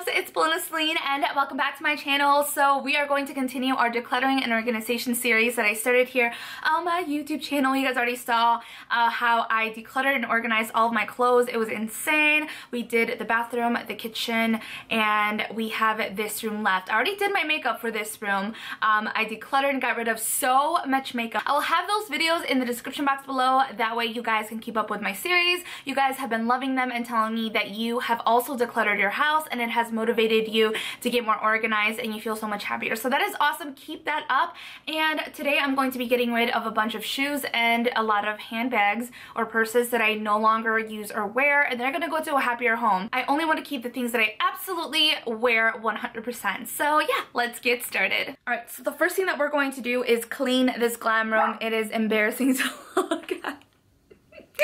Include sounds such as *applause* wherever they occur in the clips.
loves, it's Belinda Selene and welcome back to my channel. So we are going to continue our decluttering and organization series that I started here on my YouTube channel. You guys already saw uh, how I decluttered and organized all of my clothes. It was insane. We did the bathroom, the kitchen, and we have this room left. I already did my makeup for this room. Um, I decluttered and got rid of so much makeup. I will have those videos in the description box below. That way you guys can keep up with my series. You guys have been loving them and telling me that you have also decluttered your house and it has motivated you to get more organized and you feel so much happier. So that is awesome. Keep that up. And today I'm going to be getting rid of a bunch of shoes and a lot of handbags or purses that I no longer use or wear and they're going to go to a happier home. I only want to keep the things that I absolutely wear 100%. So yeah, let's get started. Alright, so the first thing that we're going to do is clean this glam room. It is embarrassing *laughs* to look at.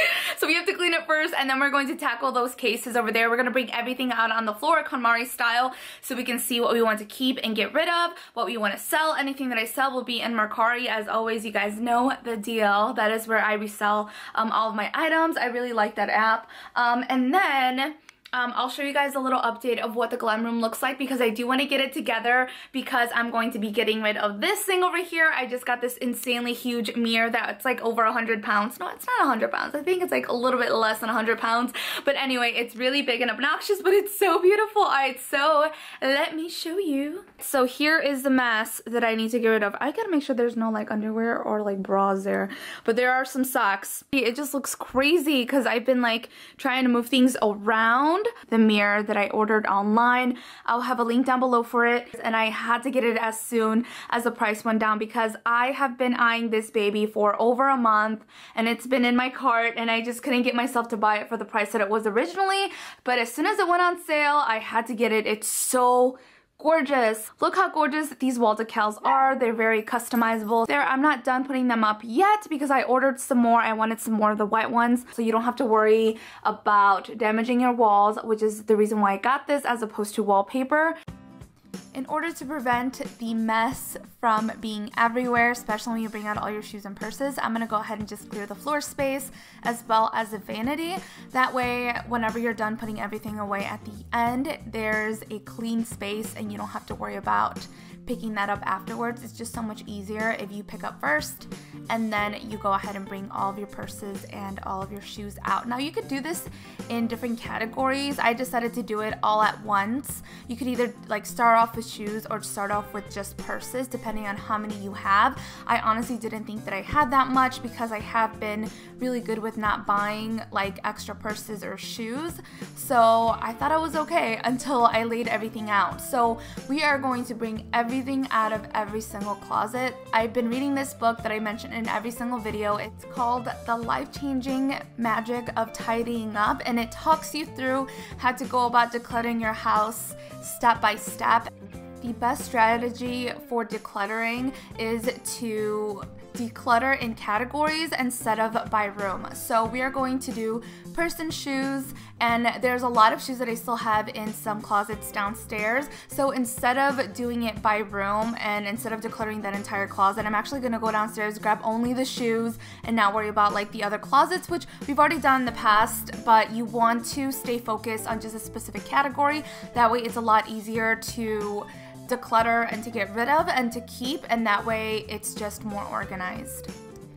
*laughs* so we have to clean it first and then we're going to tackle those cases over there. We're going to bring everything out on the floor, KonMari style, so we can see what we want to keep and get rid of, what we want to sell. Anything that I sell will be in Mercari. As always, you guys know the deal. That is where I resell um, all of my items. I really like that app. Um, and then um, I'll show you guys a little update of what the glam room looks like because I do want to get it together because I'm going to be getting rid of this thing over here. I just got this insanely huge mirror that's like over 100 pounds. No, it's not 100 pounds. I think it's like a little bit less than 100 pounds. But anyway, it's really big and obnoxious, *laughs* but it's so beautiful. Alright, so let me show you. So here is the mess that I need to get rid of. I gotta make sure there's no like underwear or like bras there. But there are some socks. It just looks crazy because I've been like trying to move things around the mirror that I ordered online. I'll have a link down below for it and I had to get it as soon as the price went down because I have been eyeing this baby for over a month and it's been in my cart and I just couldn't get myself to buy it for the price that it was originally but as soon as it went on sale I had to get it. It's so gorgeous. Look how gorgeous these wall decals are. They're very customizable. There, I'm not done putting them up yet because I ordered some more. I wanted some more of the white ones so you don't have to worry about damaging your walls, which is the reason why I got this as opposed to wallpaper. In order to prevent the mess from being everywhere, especially when you bring out all your shoes and purses, I'm gonna go ahead and just clear the floor space as well as the vanity. That way, whenever you're done putting everything away at the end, there's a clean space and you don't have to worry about picking that up afterwards. It's just so much easier if you pick up first and then you go ahead and bring all of your purses and all of your shoes out. Now you could do this in different categories. I decided to do it all at once. You could either like start off with shoes or start off with just purses depending on how many you have. I honestly didn't think that I had that much because I have been really good with not buying like extra purses or shoes. So I thought I was okay *laughs* until I laid everything out. So we are going to bring every everything out of every single closet. I've been reading this book that I mentioned in every single video. It's called The Life-Changing Magic of Tidying Up and it talks you through how to go about decluttering your house step by step. The best strategy for decluttering is to declutter in categories instead of by room. So we are going to do person shoes and there's a lot of shoes that I still have in some closets downstairs. So instead of doing it by room and instead of decluttering that entire closet, I'm actually gonna go downstairs, grab only the shoes and not worry about like the other closets, which we've already done in the past, but you want to stay focused on just a specific category. That way it's a lot easier to declutter and to get rid of and to keep, and that way it's just more organized.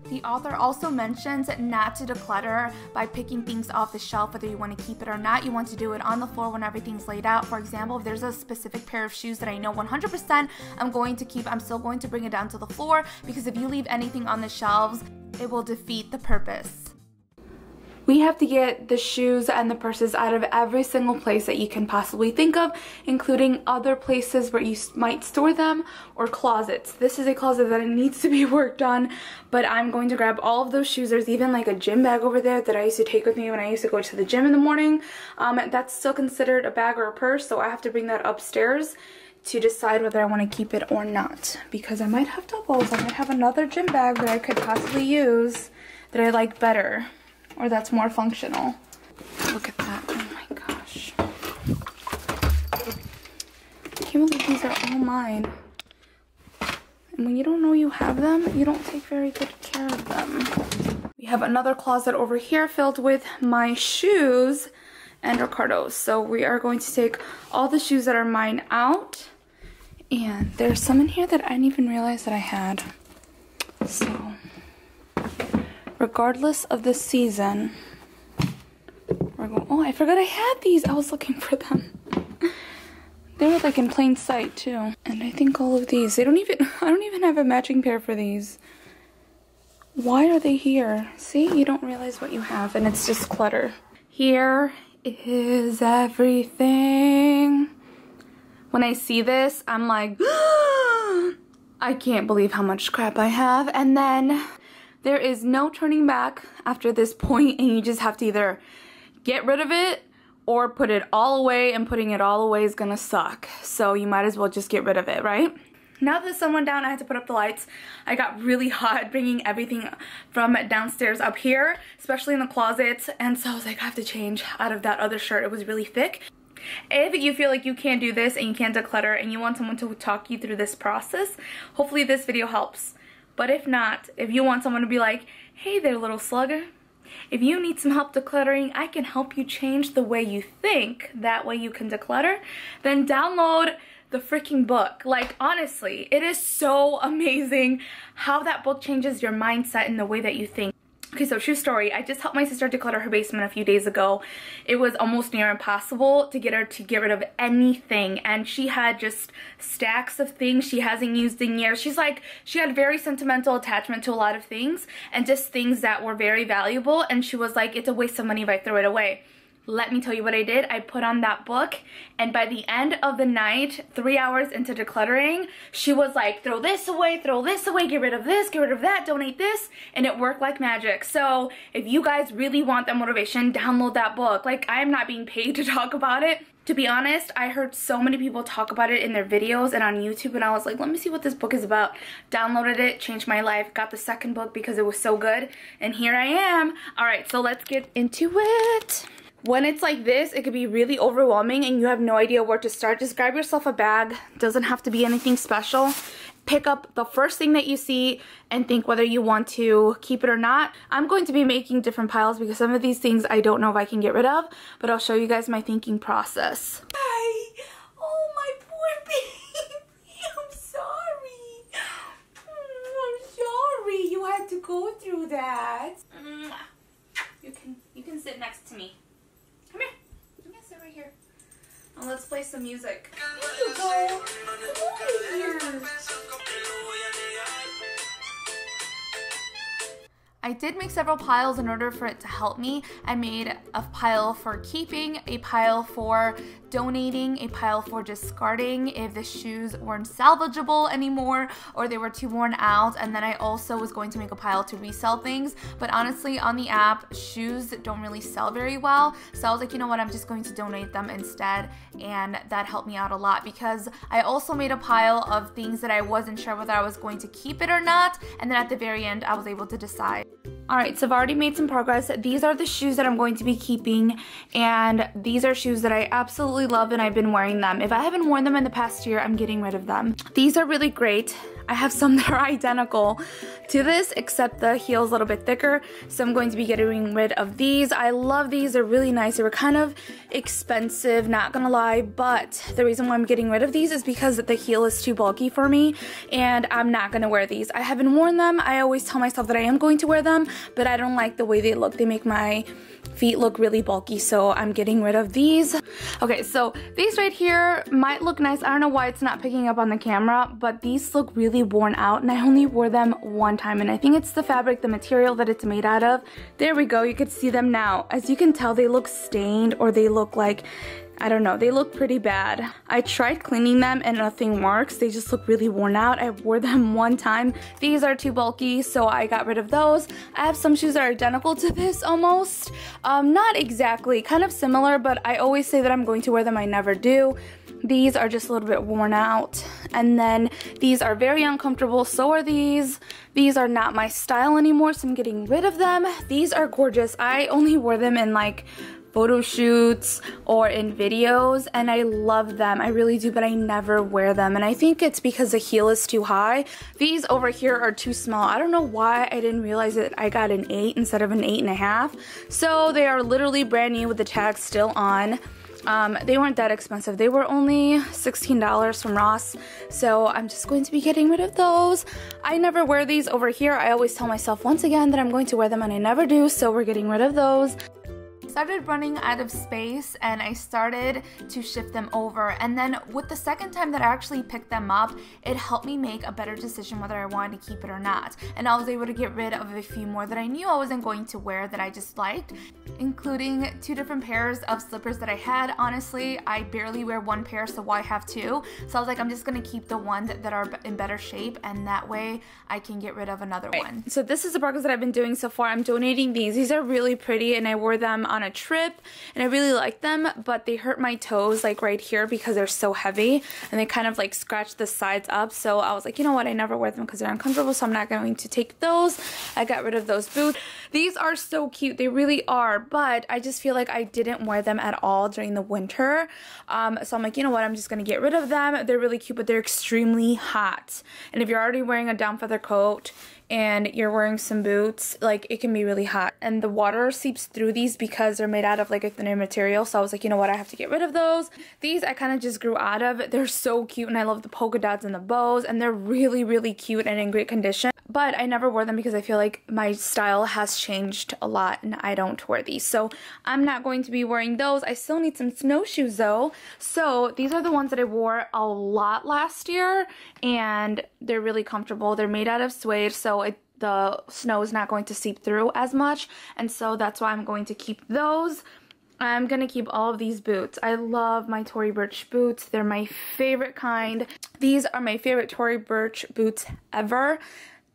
The author also mentions not to declutter by picking things off the shelf, whether you want to keep it or not. You want to do it on the floor when everything's laid out. For example, if there's a specific pair of shoes that I know 100% I'm going to keep, I'm still going to bring it down to the floor because if you leave anything on the shelves, it will defeat the purpose. We have to get the shoes and the purses out of every single place that you can possibly think of, including other places where you might store them or closets. This is a closet that needs to be *laughs* worked on, but I'm going to grab all of those shoes. There's even like a gym bag over there that I used to take with me when I used to go to the gym in the morning. Um, that's still considered a bag or a purse, so I have to bring that upstairs to decide whether I want to keep it or not because I might have doubles. I might have another gym bag that I could possibly use that I like better or that's more functional. Look at that. Oh my gosh. I can't believe these are all mine. And when you don't know you have them, you don't take very good care of them. We have another closet over here filled with my shoes and Ricardo's. So we are going to take all the shoes that are mine out. And there's some in here that I didn't even realize that I had. So, regardless of the season, going, oh, I forgot I had these. I was looking for them. *laughs* They were like in plain sight too. And I think all of these, they don't even, *laughs* I don't even have a matching pair for these. Why are they here? See, you don't realize what you have and it's just clutter. Here is everything. When I see this, I'm like, *gasps* I can't believe how much crap I have. And then there is no turning back after this point and you just have to either get rid of it or put it all away and putting it all away is gonna suck. So you might as well just get rid of it, right? Now that the sun went down, I had to put up the lights. I got really hot bringing everything from downstairs up here, especially in the closet. And so I was like, I have to change out of that other shirt. It was really thick. If you feel like you can't do this and you can't declutter and you want someone to talk you through this process, hopefully this video helps. But if not, if you want someone to be like, hey there little slugger, if you need some help decluttering, I can help you change the way you think, that way you can declutter, then download the freaking book. Like, honestly, it is so *laughs* amazing how that book changes your mindset and the way that you think. Okay, so true story. I just helped my sister declutter her basement a few days ago. It was almost near impossible to get her to get rid of anything. And she had just stacks of things she hasn't used in years. She's like, she had very sentimental attachment to a lot of things and just things that were very valuable. And she was like, it's a waste of money if I throw it away let me tell you what I did. I put on that book and by the end of the night, three hours into decluttering, she was like, throw this away, throw this away, get rid of this, get rid of that, donate this, and it worked like magic. So if you guys really want that motivation, download that book. Like I am not being paid to *laughs* talk about it. To be honest, I heard so many people talk about it in their videos and on YouTube and I was like, let me see what this book is about. Downloaded it, changed my life, got the second book because it was so good, and here I am. Alright, so let's get into it when it's like this, it could be really overwhelming and you have no idea where to start. Just grab yourself a bag. Doesn't have to be anything special. Pick up the first thing that you see and think whether you want to keep it or not. I'm going to be making different piles because some of these things I don't know if I can get rid of, but I'll show you guys my thinking process. Hi. Oh, my poor *laughs* baby. I'm sorry. Oh, I'm sorry you had to go through that. Mm, you can, you can sit next to me. Come here. Come here, sit right here. Let's play some music. I did make several piles in order for it to help me. I made a pile for keeping, a pile for donating, a pile for discarding if the shoes weren't salvageable anymore or they were too worn out, and then I also was going to make a pile to resell things, but honestly on the app, shoes don't really sell very well, so I was like, you know what, I'm just going to donate them instead, and that helped me out a lot because I also made a pile of things that I wasn't sure whether I was going to keep it or not, and then at the very end, I was able to decide. Alright, so I've already made some progress. These are the shoes that I'm going to be keeping, and these are shoes that I absolutely love and I've been wearing them. If I haven't worn them in the past year, I'm getting rid of them. These are really great. I have some *laughs* that are identical to this, except the heel is a little bit thicker, so I'm going to be getting rid of these. I love these, they're really nice. They were kind of expensive, not gonna lie, but the reason why I'm getting rid of these is because the heel is too bulky for me, and I'm not gonna wear these. I haven't worn them. I always tell myself that I am going to wear them, but I don't like the way they look. They make my feet look really bulky, so I'm getting rid of these. Okay, so these right here might look nice. I don't know why it's not picking up on the camera, but these look really worn out, and I only wore them one time, and I think it's the fabric, the material that it's made out of. There we go, you can see them now. As you can tell, they look stained, or they look like I don't know, they look pretty bad. I tried cleaning them and nothing works. They just look really worn out. I wore them *laughs* one time. These are too bulky, so I got rid of those. I have some shoes that are identical to this almost. Um, not exactly, kind of similar, but I always say that I'm going to wear them. I never do. These are just a little bit worn out. And then these are very uncomfortable, so are these. These are not my style anymore, so I'm getting rid of them. These are gorgeous. I only wore them in like photo shoots or in videos and I love them. I really do, but I never wear them. And I think it's because the heel is too high. These over here are too small. I don't know why I didn't realize that I got an eight instead of an eight and a half. So they are literally brand new with the tag still on. Um, they weren't that expensive. They were only $16 from Ross. So I'm just going to be getting rid of those. I never wear these over here. I always tell myself once again that I'm going to wear them and I never do. So we're getting rid of those started running out of space and I started to shift them over. And then with the second time that I actually picked them up, it helped me make a better decision whether I wanted to keep it or not. And I was able to get rid of a few more that I knew I wasn't going to wear that I just liked, including two different pairs of slippers that I had. Honestly, I barely wear one pair, so why have two? So I was like, I'm just gonna keep the ones that are in better shape and that way I can get rid of another right. one. So this is the progress that I've been doing so far. I'm donating these. These are really pretty and I wore them on on a trip and I really like them, but they hurt my toes like right here because they're so heavy and they kind of like scratch the sides up. So I was like, you know what? I never wear them because they're uncomfortable, so I'm not going to take those. I got rid of those boots. These are so cute. They really are, but I just feel like I didn't wear them at all during the winter. Um, so I'm like, you know what? I'm just going to get rid of them. They're really cute, but they're extremely hot. And if you're already wearing a down feather coat, and you're wearing some boots, like it can be really hot. And the water seeps through these because they're made out of like a thinner material. So I was like, you know what, I have to get rid of those. These I kind of just grew out of. They're so cute and I love the polka dots and the bows and they're really, really cute and in great condition. But I never wore them because I feel like my style has changed a lot and I don't wear these. So I'm not going to be wearing those. I still need some snowshoes though. So these are the ones that I wore a lot last year and they're really comfortable. They're made out of suede. So it, the snow is not going to seep through as much and so that's why I'm going to keep those. I'm going to keep all of these boots. I love my Tory Burch boots. They're my favorite kind. These are my favorite Tory Burch boots ever.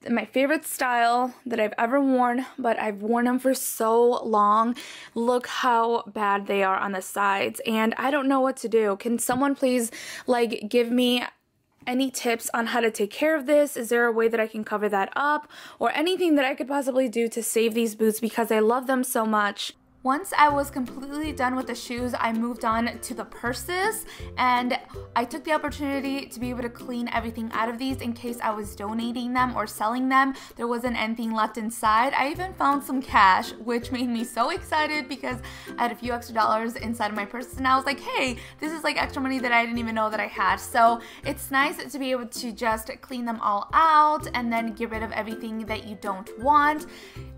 My favorite style that I've ever worn, but I've worn them for so long. Look how bad they are on the sides, and I don't know what to do. Can someone please, like, give me any tips on how to take care of this? Is there a way that I can cover that up? Or anything that I could possibly do to save these boots because I love them so much. Once I was completely done with the shoes, I moved on to the purses and I took the opportunity to be able to clean everything out of these in case I was donating them or selling them. There wasn't anything left inside. I even found some cash, which made me so excited because I had a few extra dollars inside of my purse and I was like, hey, this is like extra money that I didn't even know that I had. So it's nice to be able to just clean them all out and then get rid of everything that you don't want.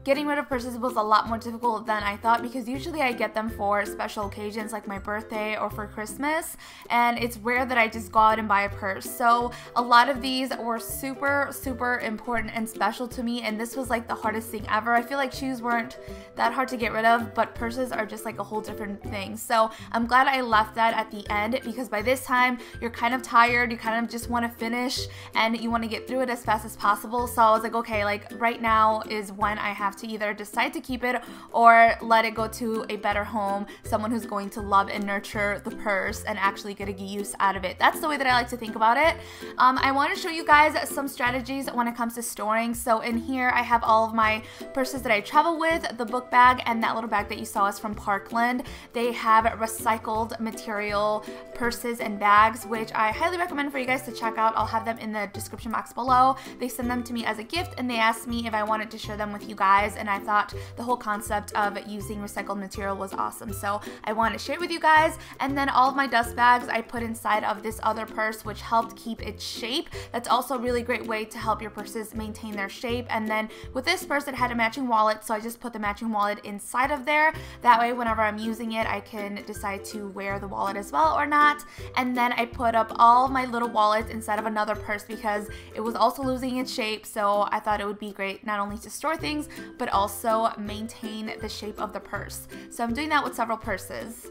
Getting rid of purses was a lot more difficult than I thought because usually I get them for special occasions like my birthday or for Christmas and it's rare that I just go out and buy a purse. So a lot of these were super, super important and special to me and this was like the hardest thing ever. I feel like shoes weren't that hard to get rid of but purses are just like a whole different thing. So I'm glad I left that at the end because by this time you're kind of tired, you kind of just want to finish and you want to get through it as fast as possible. So I was like, okay, like right now is when I have to either decide to keep it or let it go to a better home, someone who's going to love and nurture the purse and actually get a use out of it. That's the way that I like to think about it. Um, I want to show you guys some strategies when it comes to storing. So in here, I have all of my purses that I travel with, the book bag, and that little bag that you saw is from Parkland. They have recycled material purses and bags, which I highly recommend for you guys to check out. I'll have them in the description box below. They send them to me as a gift and they asked me if I wanted to share them with you guys and I thought the whole concept of using recycled material was awesome. So I wanted to share it with you guys. And then all of my dust bags I put inside of this other purse which helped keep its shape. That's also a really great way to help your purses maintain their shape. And then with this purse it had a matching wallet so I just put the matching wallet inside of there. That way whenever I'm using it I can decide to wear the wallet as well or not. And then I put up all my little wallets inside of another purse because it was also losing its shape so I thought it would be great not only to store things but also maintain the shape of the purse. So I'm doing that with several purses.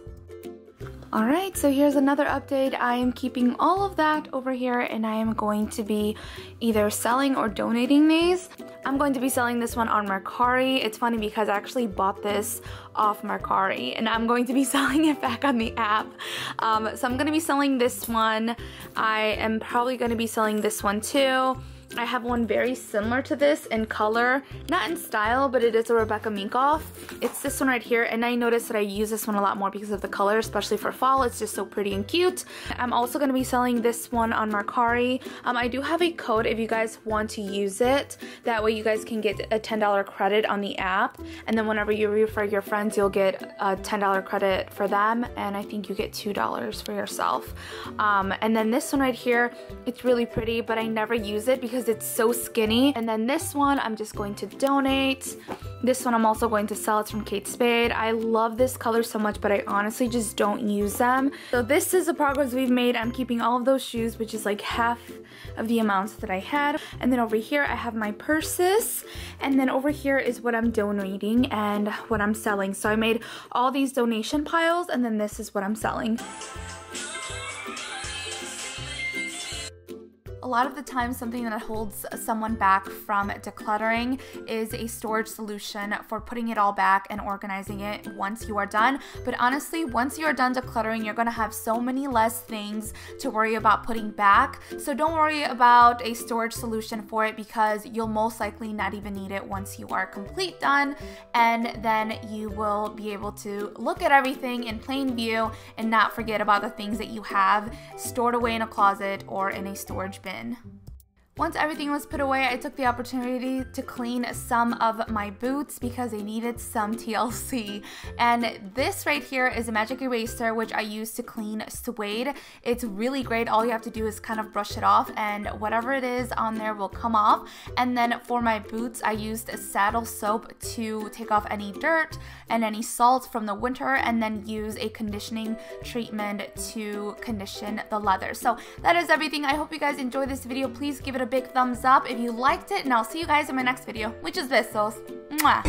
Alright, so here's another update. I am keeping all of that over here and I am going to be either selling or donating these. I'm going to be selling this one on Mercari. It's funny because I actually bought this off Mercari and I'm going to be *laughs* selling it back on the app. Um, so I'm going to be selling this one. I am probably going to be selling this one too. I have one very similar to this in color, not in style, but it is a Rebecca Minkoff. It's this one right here, and I noticed that I use this one a lot more because of the color, especially for fall. It's just so pretty and cute. I'm also going to be selling this one on Mercari. Um, I do have a code if you guys want to use it. That way you guys can get a $10 credit on the app, and then whenever you refer your friends, you'll get a $10 credit for them, and I think you get $2 for yourself. Um, and then this one right here, it's really pretty, but I never use it because it's so skinny. And then this one, I'm just going to donate. This one I'm also going to sell. It's from Kate Spade. I love this color so much, but I honestly just don't use them. So this is the progress we've made. I'm keeping all of those shoes, which is like half of the amounts that I had. And then over here, I have my purses. And then over here is what I'm donating and what I'm selling. So I made all these donation piles, and then this is what I'm selling. A lot of the time, something that holds someone back from decluttering is a storage solution for putting it all back and organizing it once you are done. But honestly, once you are done decluttering, you're gonna have so many less things to worry about putting back. So don't worry about a storage solution for it because you'll most likely not even need it once you are complete done. And then you will be able to look at everything in plain view and not forget about the things that you have stored away in a closet or in a storage bin in. Once everything was put away, I took the opportunity to clean some of my boots because they needed some *laughs* TLC. And this right here is a magic eraser which I use to clean suede. It's really great. All you have to do is kind of brush it off and whatever it is on there will come off. And then for my boots, I used a saddle soap to take off any dirt and any salt from the winter and then use a conditioning treatment to condition the leather. So that is everything. I hope you guys enjoyed this video. Please give it a a big thumbs up if you liked it, and I'll see you guys in my next video, which is besos. Mwah.